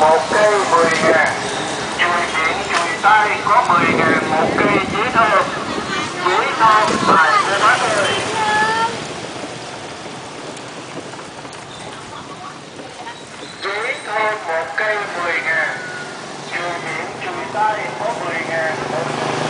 một cây mười ngàn. Chùi biển chùi tay có mười ngàn một cây dưới thơm Dưới thơm bài cô bác ơi Dưới thơm một cây mười ngàn. Chùi biển chùi tay có mười ngàn một cây